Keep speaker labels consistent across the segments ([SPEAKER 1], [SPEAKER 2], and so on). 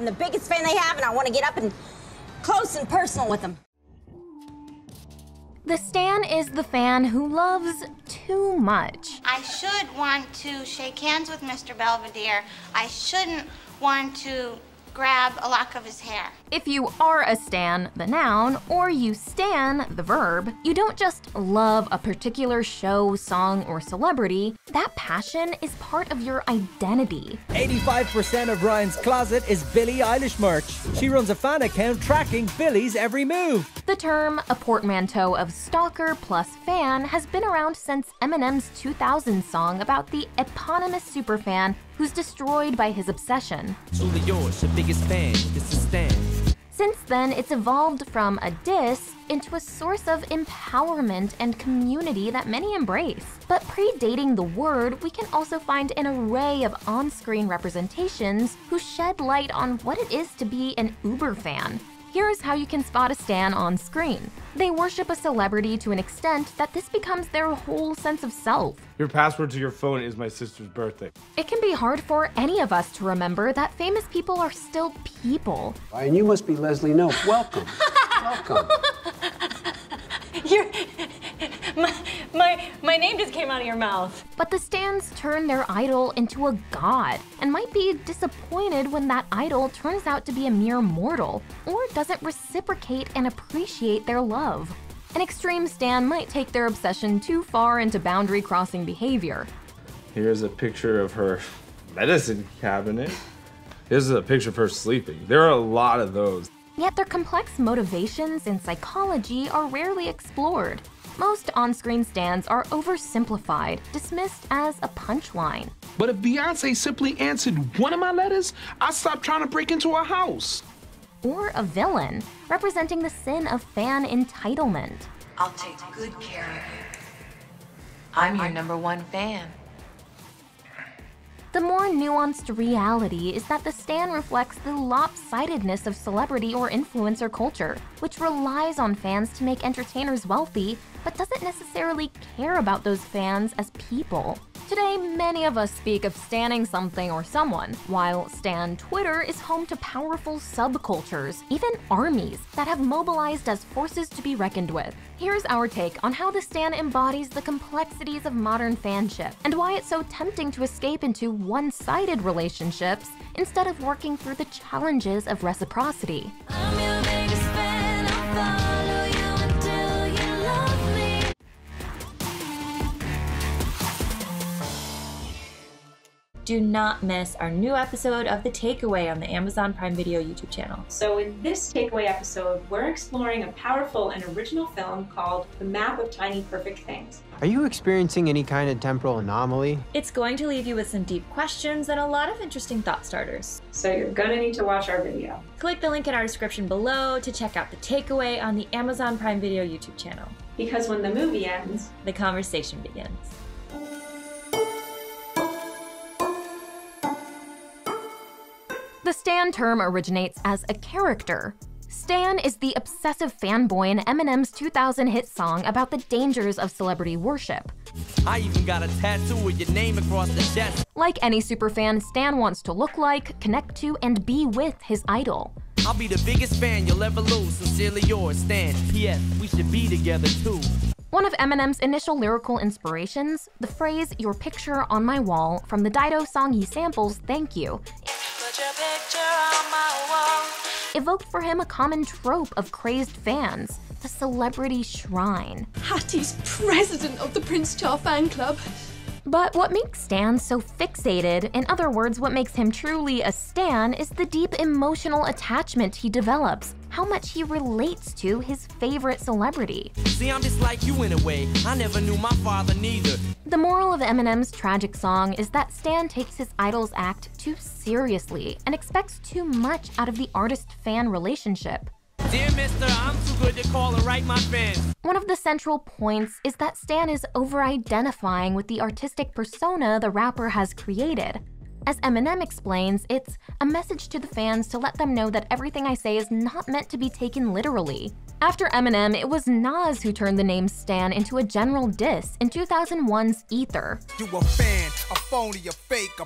[SPEAKER 1] I'm the biggest fan they have, and I want to get up and close and personal with them.
[SPEAKER 2] The Stan is the fan who loves too much.
[SPEAKER 3] I should want to shake hands with Mr. Belvedere. I shouldn't want to grab a lock of his hair.
[SPEAKER 2] If you are a stan, the noun, or you stan, the verb, you don't just love a particular show, song, or celebrity. That passion is part of your identity.
[SPEAKER 4] 85% of Ryan's closet is Billie Eilish merch. She runs a fan account tracking Billie's every move.
[SPEAKER 2] The term, a portmanteau of stalker plus fan, has been around since Eminem's 2000 song about the eponymous superfan who's destroyed by his obsession.
[SPEAKER 5] Truly yours, your biggest fan, this is Stan.
[SPEAKER 2] Since then, it's evolved from a diss into a source of empowerment and community that many embrace. But predating the word, we can also find an array of on screen representations who shed light on what it is to be an Uber fan. Here's how you can spot a stan on screen. They worship a celebrity to an extent that this becomes their whole sense of self.
[SPEAKER 6] Your password to your phone is my sister's birthday.
[SPEAKER 2] It can be hard for any of us to remember that famous people are still people.
[SPEAKER 7] And you must be Leslie Knope. Welcome. Welcome.
[SPEAKER 8] You're, my, my, my name just came out of your mouth.
[SPEAKER 2] But the stands turn their idol into a god and might be disappointed when that idol turns out to be a mere mortal or doesn't reciprocate and appreciate their love. An extreme Stan might take their obsession too far into boundary crossing behavior.
[SPEAKER 6] Here's a picture of her medicine cabinet. Here's a picture of her sleeping. There are a lot of those.
[SPEAKER 2] Yet their complex motivations and psychology are rarely explored. Most on screen stands are oversimplified, dismissed as a punchline.
[SPEAKER 9] But if Beyonce simply answered one of my letters, I stopped trying to break into her house.
[SPEAKER 2] Or a villain, representing the sin of fan entitlement.
[SPEAKER 10] I'll take good care of you. I'm your number one fan.
[SPEAKER 2] The more nuanced reality is that the Stan reflects the lopsidedness of celebrity or influencer culture, which relies on fans to make entertainers wealthy, but doesn't necessarily care about those fans as people. Today, many of us speak of standing something or someone, while Stan Twitter is home to powerful subcultures, even armies, that have mobilized as forces to be reckoned with. Here's our take on how the Stan embodies the complexities of modern fanship, and why it's so tempting to escape into one sided relationships instead of working through the challenges of reciprocity.
[SPEAKER 11] Do not miss our new episode of The Takeaway on the Amazon Prime Video YouTube channel.
[SPEAKER 12] So, in this takeaway episode, we're exploring a powerful and original film called The Map of Tiny Perfect Things.
[SPEAKER 13] Are you experiencing any kind of temporal anomaly?
[SPEAKER 11] It's going to leave you with some deep questions and a lot of interesting thought starters.
[SPEAKER 12] So, you're gonna need to watch our video.
[SPEAKER 11] Click the link in our description below to check out The Takeaway on the Amazon Prime Video YouTube channel.
[SPEAKER 12] Because when the movie ends,
[SPEAKER 11] the conversation begins.
[SPEAKER 2] The Stan term originates as a character. Stan is the obsessive fanboy in Eminem's 2000 hit song about the dangers of celebrity worship.
[SPEAKER 5] I even got a tattoo with your name across the chest.
[SPEAKER 2] Like any superfan, Stan wants to look like, connect to, and be with his idol.
[SPEAKER 5] I'll be the biggest fan you'll ever lose. Sincerely yours, Stan. P.S. We should be together too.
[SPEAKER 2] One of Eminem's initial lyrical inspirations, the phrase, your picture on my wall, from the Dido song he samples, Thank You, evoked for him a common trope of crazed fans the celebrity shrine.
[SPEAKER 14] Hattie's president of the Prince Charles fan club.
[SPEAKER 2] But what makes Stan so fixated, in other words, what makes him truly a Stan, is the deep emotional attachment he develops, how much he relates to his favorite celebrity.
[SPEAKER 5] See, I'm just like you in a way. I never knew my father neither.
[SPEAKER 2] The moral of Eminem's tragic song is that Stan takes his idol's act too seriously and expects too much out of the artist-fan relationship.
[SPEAKER 5] Dear mister, I'm too good to call and write my fans.
[SPEAKER 2] One of the central points is that Stan is over-identifying with the artistic persona the rapper has created. As Eminem explains, it's a message to the fans to let them know that everything I say is not meant to be taken literally. After Eminem, it was Nas who turned the name Stan into a general diss in 2001's Ether.
[SPEAKER 15] You a fan, a phony, a fake, a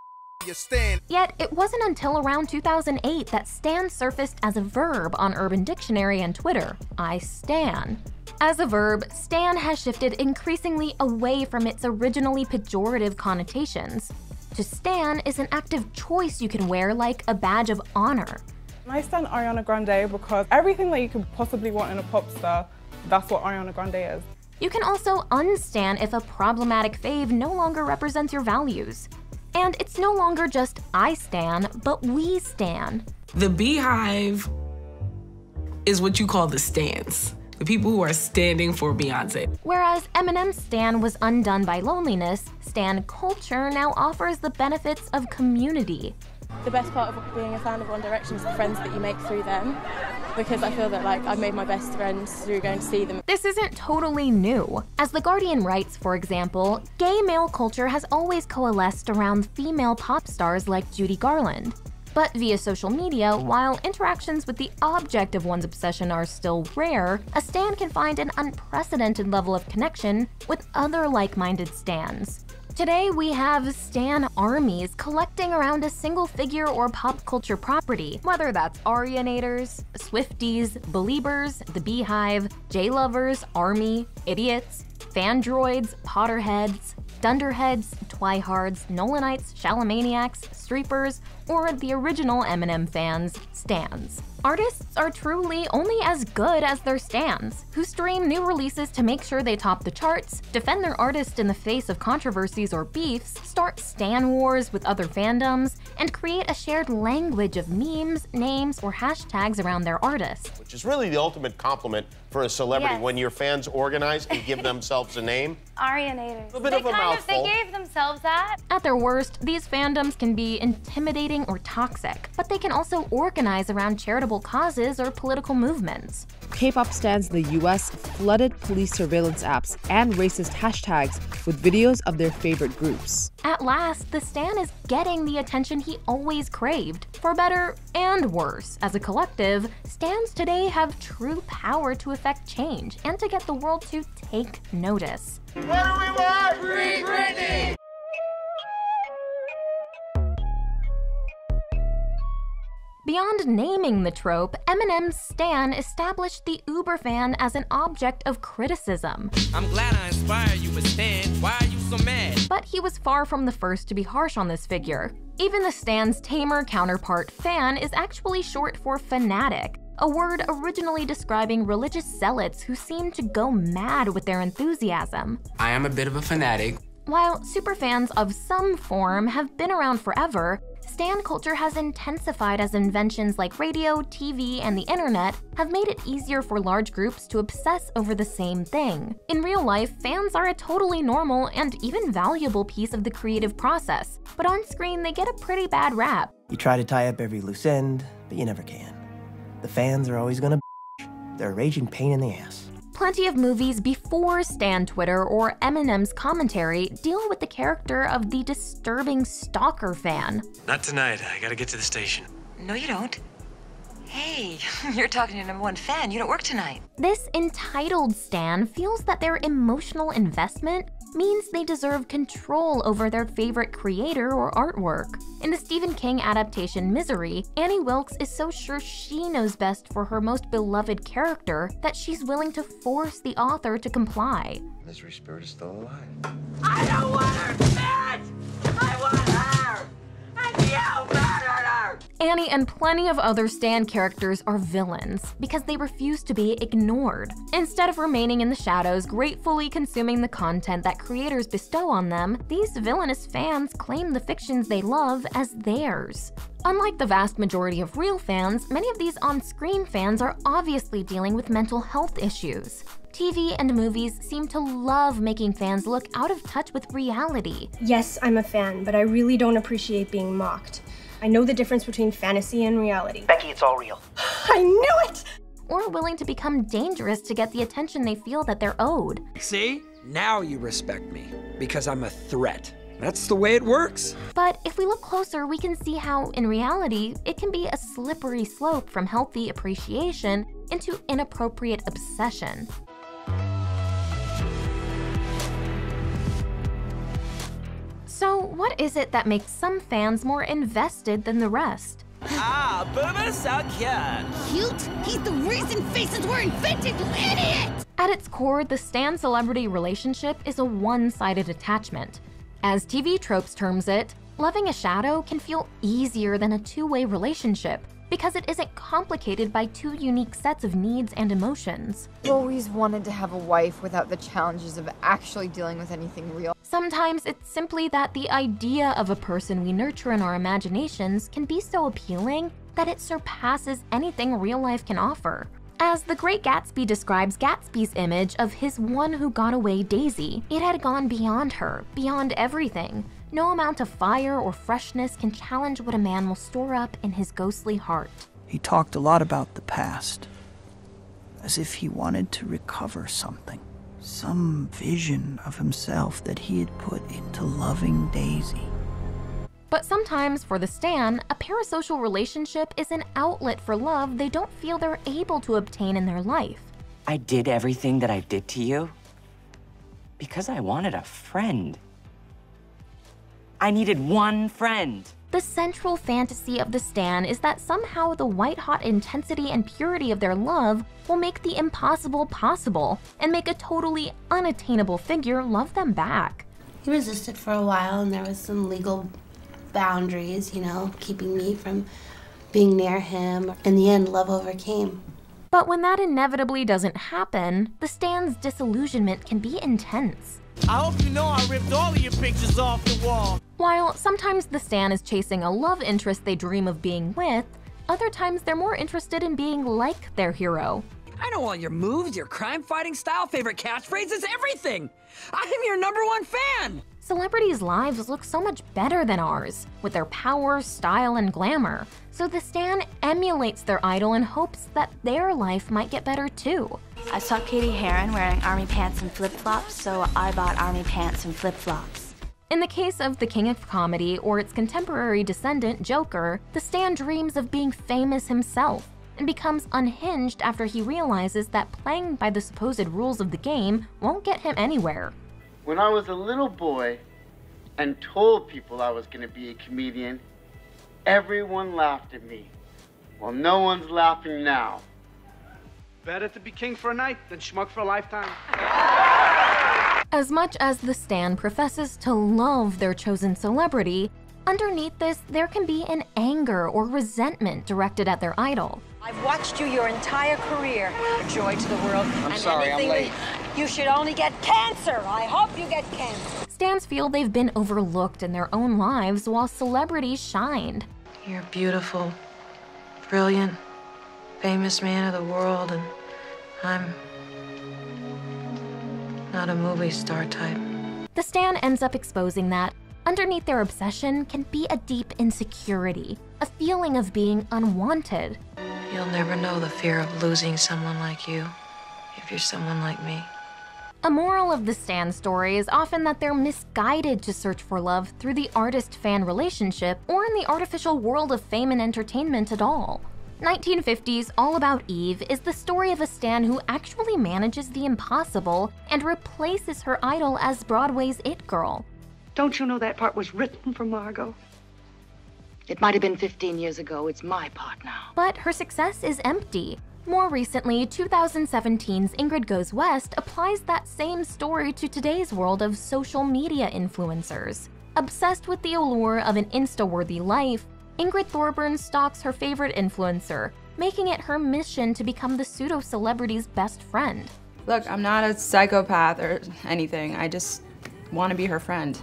[SPEAKER 2] Yet, it wasn't until around 2008 that stan surfaced as a verb on Urban Dictionary and Twitter. I stan. As a verb, stan has shifted increasingly away from its originally pejorative connotations. To stan is an active choice you can wear like a badge of honor.
[SPEAKER 15] I stand Ariana Grande because everything that you could possibly want in a pop star, that's what Ariana Grande is.
[SPEAKER 2] You can also unstan if a problematic fave no longer represents your values. And it's no longer just I stan, but we stan.
[SPEAKER 16] The Beyhive is what you call the stans. The people who are standing for Beyonce.
[SPEAKER 2] Whereas Eminem's stan was undone by loneliness, stan culture now offers the benefits of community.
[SPEAKER 17] The best part of being a fan of One Direction is the friends that you make through them because I feel that like I've made my best friends through going to see them.
[SPEAKER 2] This isn't totally new. As The Guardian writes, for example, gay male culture has always coalesced around female pop stars like Judy Garland. But via social media, while interactions with the object of one's obsession are still rare, a stan can find an unprecedented level of connection with other like-minded stans. Today, we have stan armies collecting around a single figure or pop culture property, whether that's Arianators, Swifties, Beliebers, The Beyhive, J-Lovers, Army, Idiots, Fandroids, Potterheads, Dunderheads, Twihards, Nolanites, Chalamaniacs, Streepers, or the original Eminem fans, Stans. Artists are truly only as good as their stands, who stream new releases to make sure they top the charts, defend their artist in the face of controversies or beefs, start stan wars with other fandoms, and create a shared language of memes, names, or hashtags around their artist.
[SPEAKER 18] Which is really the ultimate compliment for a celebrity
[SPEAKER 3] Yes.
[SPEAKER 18] when your fans organize and give themselves a name.
[SPEAKER 3] Arianators.
[SPEAKER 18] A bit
[SPEAKER 3] they
[SPEAKER 18] of a
[SPEAKER 3] kind of they gave themselves that.
[SPEAKER 2] At their worst, these fandoms can be intimidating or toxic, but they can also organize around charitable causes or political movements.
[SPEAKER 19] K-pop stans in the US flooded police surveillance apps and racist hashtags with videos of their favorite groups.
[SPEAKER 2] At last, the Stan is getting the attention he always craved, for better and worse. As a collective, Stans today have true power to affect change and to get the world to take notice.
[SPEAKER 20] What do we want? Free Britney!
[SPEAKER 2] Beyond naming the trope, Eminem's Stan established the Uber fan as an object of criticism.
[SPEAKER 5] I'm glad I inspired you, but Stan, why are you so mad?
[SPEAKER 2] But he was far from the first to be harsh on this figure. Even the Stan's tamer counterpart, fan, is actually short for fanatic, a word originally describing religious zealots who seem to go mad with their enthusiasm.
[SPEAKER 16] I am a bit of a fanatic.
[SPEAKER 2] While superfans of some form have been around forever, Stan culture has intensified as inventions like radio, TV, and the internet have made it easier for large groups to obsess over the same thing. In real life, fans are a totally normal and even valuable piece of the creative process, but on screen they get a pretty bad rap.
[SPEAKER 21] You try to tie up every loose end, but you never can. The fans are always gonna They're a raging pain in the ass.
[SPEAKER 2] Plenty of movies before Stan Twitter or Eminem's commentary deal with the character of the disturbing stalker fan.
[SPEAKER 22] Not tonight. I gotta get to the station.
[SPEAKER 10] No, you don't. Hey, you're talking to your number one fan. You don't work tonight.
[SPEAKER 2] This entitled Stan feels that their emotional investment means they deserve control over their favorite creator or artwork. In the Stephen King adaptation Misery, Annie Wilkes is so sure she knows best for her most beloved character that she's willing to force the author to comply.
[SPEAKER 23] Misery Spirit is still alive.
[SPEAKER 20] I don't want her dead! I want her! And you murdered her!
[SPEAKER 2] Annie and plenty of other Stan characters are villains because they refuse to be ignored. Instead of remaining in the shadows, gratefully consuming the content that creators bestow on them, these villainous fans claim the fictions they love as theirs. Unlike the vast majority of real fans, many of these on screen fans are obviously dealing with mental health issues. TV and movies seem to love making fans look out of touch with reality.
[SPEAKER 24] Yes, I'm a fan, but I really don't appreciate being mocked. I know the difference between fantasy and reality.
[SPEAKER 21] Becky, it's all real.
[SPEAKER 24] I knew it!
[SPEAKER 2] Or willing to become dangerous to get the attention they feel that they're owed.
[SPEAKER 25] See? Now you respect me. Because I'm a threat. That's the way it works.
[SPEAKER 2] But if we look closer, we can see how, in reality, it can be a slippery slope from healthy appreciation into inappropriate obsession. What is it that makes some fans more invested than the rest?
[SPEAKER 5] Ah, Boomer, so cute.
[SPEAKER 26] Cute? He's the reason faces were invented, you idiot!
[SPEAKER 2] At its core, the stan celebrity relationship is a one sided attachment. As TV Tropes terms it, loving a shadow can feel easier than a two way relationship because it isn't complicated by two unique sets of needs and emotions.
[SPEAKER 27] I've always wanted to have a wife without the challenges of actually dealing with anything real.
[SPEAKER 2] Sometimes it's simply that the idea of a person we nurture in our imaginations can be so appealing that it surpasses anything real life can offer. As The Great Gatsby describes Gatsby's image of his one who got away Daisy, it had gone beyond her, beyond everything. No amount of fire or freshness can challenge what a man will store up in his ghostly heart.
[SPEAKER 28] He talked a lot about the past, as if he wanted to recover something. Some vision of himself that he had put into loving Daisy.
[SPEAKER 2] But sometimes, for the Stan, a parasocial relationship is an outlet for love they don't feel they're able to obtain in their life.
[SPEAKER 29] I did everything that I did to you because I wanted a friend. I needed one friend.
[SPEAKER 2] The central fantasy of the Stan is that somehow the white hot intensity and purity of their love will make the impossible possible and make a totally unattainable figure love them back.
[SPEAKER 30] He resisted for a while, and there was some legal boundaries, you know, keeping me from being near him. In the end, love overcame.
[SPEAKER 2] But when that inevitably doesn't happen, the Stan's disillusionment can be intense.
[SPEAKER 5] I hope you know I ripped all of your pictures off the wall.
[SPEAKER 2] While sometimes the Stan is chasing a love interest they dream of being with, other times they're more interested in being like their hero.
[SPEAKER 25] I know all your moves, your crime fighting style, favorite catchphrases, everything. I am your number one fan.
[SPEAKER 2] Celebrities' lives look so much better than ours, with their power, style, and glamour. So the Stan emulates their idol in hopes that their life might get better too.
[SPEAKER 31] I saw Cady Heron wearing army pants and flip flops, so I bought army pants and flip flops.
[SPEAKER 2] In the case of the King of Comedy or its contemporary descendant, Joker, the Stan dreams of being famous himself and becomes unhinged after he realizes that playing by the supposed rules of the game won't get him anywhere.
[SPEAKER 32] When I was a little boy and told people I was going to be a comedian, everyone laughed at me. Well, no one's laughing now.
[SPEAKER 9] Better to be king for a night than schmuck for a lifetime.
[SPEAKER 2] As much as the Stan professes to love their chosen celebrity, underneath this, there can be an anger or resentment directed at their idol.
[SPEAKER 33] I've watched you your entire career, a joy to the world.
[SPEAKER 32] I'm
[SPEAKER 33] and
[SPEAKER 32] sorry, I'm
[SPEAKER 33] anything
[SPEAKER 32] late.
[SPEAKER 33] That- You should only get cancer. I hope you get cancer.
[SPEAKER 2] Stans feel they've been overlooked in their own lives while celebrities shined.
[SPEAKER 10] You're beautiful, brilliant, famous man of the world, and I'm not a movie star type.
[SPEAKER 2] The Stan ends up exposing that underneath their obsession can be a deep insecurity, a feeling of being unwanted.
[SPEAKER 10] You'll never know the fear of losing someone like you if you're someone like me.
[SPEAKER 2] A moral of the Stan story is often that they're misguided to search for love through the artist fan relationship or in the artificial world of fame and entertainment at all. 1950's All About Eve is the story of a Stan who actually manages the impossible and replaces her idol as Broadway's It Girl.
[SPEAKER 34] Don't you know that part was written for Margot? It might have been 15 years ago. It's my part now.
[SPEAKER 2] But her success is empty. More recently, 2017's Ingrid Goes West applies that same story to today's world of social media influencers. Obsessed with the allure of an Insta worthy life, Ingrid Thorburn stalks her favorite influencer, making it her mission to become the pseudo celebrity's best friend.
[SPEAKER 35] Look, I'm not a psychopath or anything. I just want to be her friend.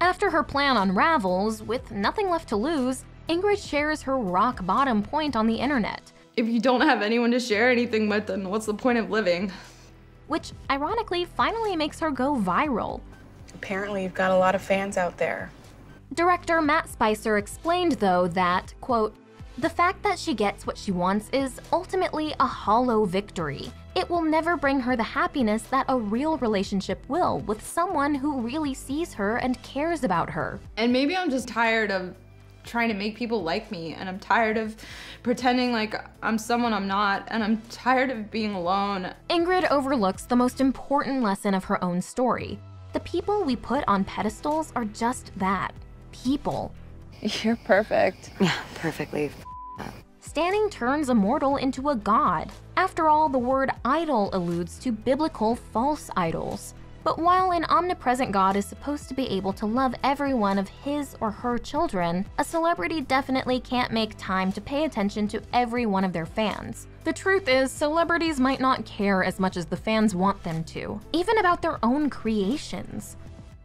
[SPEAKER 2] After her plan unravels, with nothing left to lose, Ingrid shares her rock bottom point on the internet.
[SPEAKER 35] If you don't have anyone to share anything with, then what's the point of living?
[SPEAKER 2] Which, ironically, finally makes her go viral.
[SPEAKER 35] Apparently, you've got a lot of fans out there.
[SPEAKER 2] Director Matt Spicer explained, though, that, quote, the fact that she gets what she wants is ultimately a hollow victory. It will never bring her the happiness that a real relationship will with someone who really sees her and cares about her.
[SPEAKER 35] And maybe I'm just tired of trying to make people like me, and I'm tired of pretending like I'm someone I'm not, and I'm tired of being alone.
[SPEAKER 2] Ingrid overlooks the most important lesson of her own story. The people we put on pedestals are just that people.
[SPEAKER 36] You're perfect.
[SPEAKER 31] Yeah, perfectly.
[SPEAKER 2] Stanning turns a mortal into a god. After all, the word idol alludes to biblical false idols. But while an omnipresent God is supposed to be able to love every one of his or her children, a celebrity definitely can't make time to pay attention to every one of their fans. The truth is, celebrities might not care as much as the fans want them to, even about their own creations.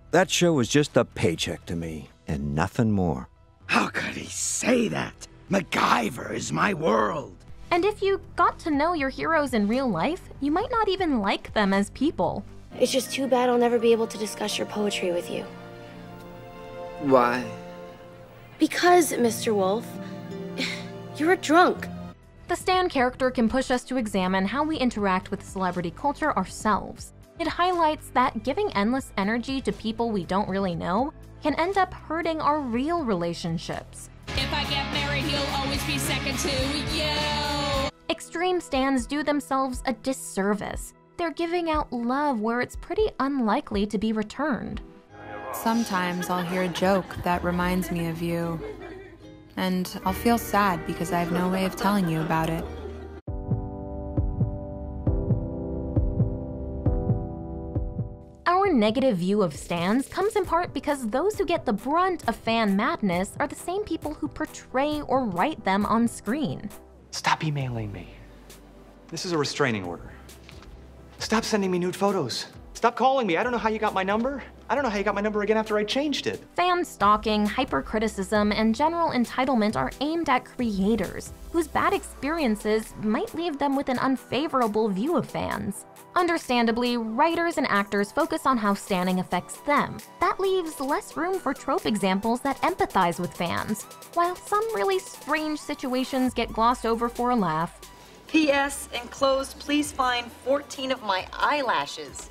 [SPEAKER 37] That show was just a paycheck to me, and nothing more.
[SPEAKER 38] How could he say that? MacGyver is my world.
[SPEAKER 2] And if you got to know your heroes in real life, you might not even like them as people.
[SPEAKER 39] It's just too bad I'll never be able to discuss your poetry with you.
[SPEAKER 38] Why?
[SPEAKER 39] Because, Mr. Wolf, you're a drunk.
[SPEAKER 2] The Stan character can push us to examine how we interact with celebrity culture ourselves. It highlights that giving endless energy to people we don't really know can end up hurting our real relationships.
[SPEAKER 40] If I get married, he'll always be second to you.
[SPEAKER 2] Extreme stands do themselves a disservice. They're giving out love where it's pretty unlikely to be returned.
[SPEAKER 35] Sometimes I'll hear a joke that reminds me of you, and I'll feel sad because I have no way of telling you about it.
[SPEAKER 2] Our negative view of stands comes in part because those who get the brunt of fan madness are the same people who portray or write them on screen.
[SPEAKER 41] Stop emailing me. This is a restraining order. Stop sending me nude photos. Stop calling me. I don't know how you got my number. I don't know how you got my number again after I changed it.
[SPEAKER 2] Fan stalking, hypercriticism, and general entitlement are aimed at creators, whose bad experiences might leave them with an unfavorable view of fans. Understandably, writers and actors focus on how standing affects them. That leaves less room for trope examples that empathize with fans. While some really strange situations get glossed over for a laugh,
[SPEAKER 33] P.S. Enclosed, please find 14 of my eyelashes.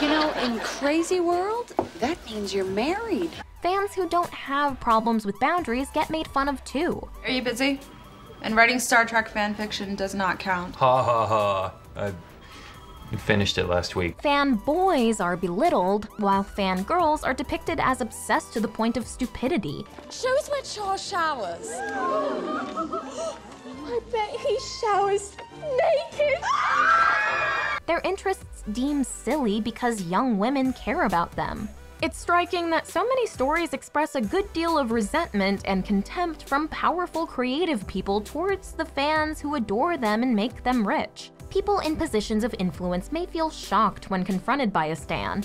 [SPEAKER 33] you know, in Crazy World, that means you're married.
[SPEAKER 2] fans who don't have problems with boundaries get made fun of too.
[SPEAKER 35] Are you busy? And writing Star Trek fan fiction does not count.
[SPEAKER 42] Ha ha ha. I finished it last week.
[SPEAKER 2] Fan boys are belittled, while fan girls are depicted as obsessed to the point of stupidity.
[SPEAKER 33] Show us where Charles showers.
[SPEAKER 39] I bet he showers naked.
[SPEAKER 2] Their interests deemed silly because young women care about them. It's striking that so many stories express a good deal of resentment and contempt from powerful creative people towards the fans who adore them and make them rich. People in positions of influence may feel shocked when confronted by a stan.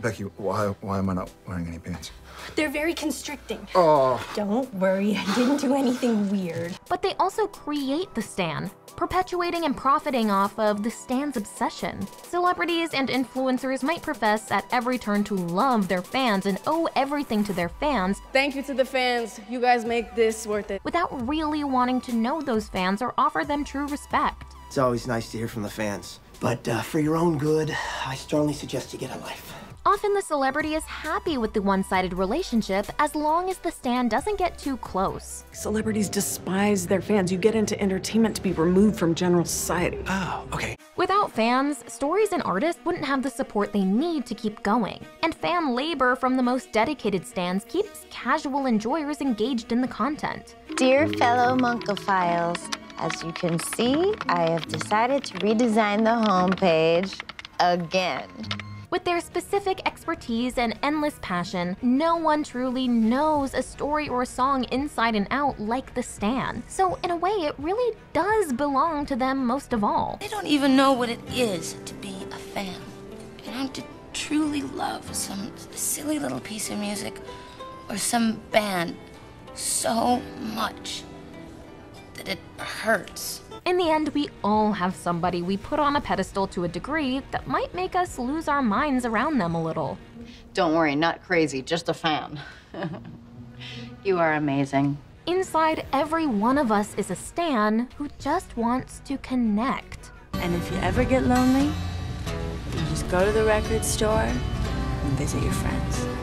[SPEAKER 43] Becky, why why am I not wearing any pants?
[SPEAKER 24] They're very constricting.
[SPEAKER 43] Oh.
[SPEAKER 24] Don't worry, I didn't do anything weird.
[SPEAKER 2] But they also create the stan, perpetuating and profiting off of the stan's obsession. Celebrities and influencers might profess at every turn to love their fans and owe everything to their fans.
[SPEAKER 44] Thank you to the fans. You guys make this worth it.
[SPEAKER 2] Without really wanting to know those fans or offer them true respect.
[SPEAKER 21] It's always nice to hear from the fans. But uh, for your own good, I strongly suggest you get a life.
[SPEAKER 2] Often the celebrity is happy with the one-sided relationship as long as the stand doesn't get too close.
[SPEAKER 45] Celebrities despise their fans. You get into entertainment to be removed from general society.
[SPEAKER 41] Oh, okay.
[SPEAKER 2] Without fans, stories and artists wouldn't have the support they need to keep going. And fan labor from the most dedicated stands keeps casual enjoyers engaged in the content.
[SPEAKER 46] Dear fellow Monkophiles, as you can see, I have decided to redesign the homepage again.
[SPEAKER 2] With their specific expertise and endless passion, no one truly knows a story or a song inside and out like the Stan. So, in a way, it really does belong to them most of all.
[SPEAKER 33] They don't even know what it is to be a fan. You know, to truly love some silly little piece of music or some band so much that it hurts.
[SPEAKER 2] In the end, we all have somebody we put on a pedestal to a degree that might make us lose our minds around them a little.
[SPEAKER 33] Don't worry, not crazy, just a fan. you are amazing.
[SPEAKER 2] Inside every one of us is a Stan who just wants to connect.
[SPEAKER 31] And if you ever get lonely, you just go to the record store and visit your friends.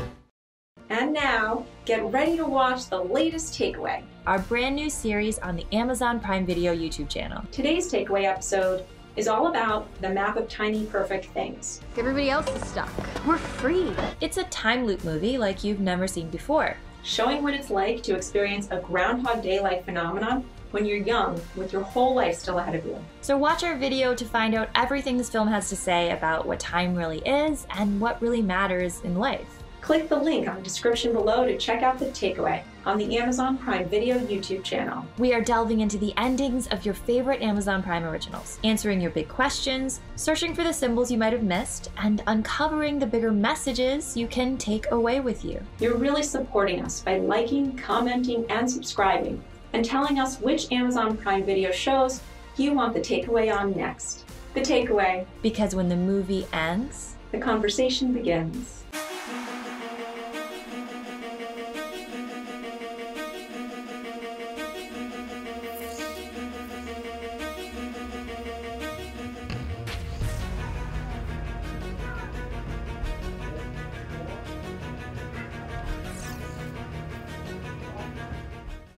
[SPEAKER 47] And now, get ready to watch the latest takeaway,
[SPEAKER 48] our brand new series on the Amazon Prime Video YouTube channel.
[SPEAKER 47] Today's takeaway episode is all about the map of tiny perfect things.
[SPEAKER 49] Everybody else is stuck. We're free.
[SPEAKER 50] It's a time loop movie like you've never seen before.
[SPEAKER 47] Showing what it's like to experience a Groundhog Day like phenomenon when you're young with your whole life still ahead of you.
[SPEAKER 50] So watch our video to find out everything this film has to say about what time really is and what really matters in life.
[SPEAKER 47] Click the link on the description below to check out the takeaway on the Amazon Prime Video YouTube channel.
[SPEAKER 50] We are delving into the endings of your favorite Amazon Prime originals, answering your big questions, searching for the symbols you might have missed, and uncovering the bigger messages you can take away with you.
[SPEAKER 47] You're really supporting us by liking, commenting, and subscribing, and telling us which Amazon Prime Video shows you want the takeaway on next. The takeaway.
[SPEAKER 50] Because when the movie ends,
[SPEAKER 47] the conversation begins.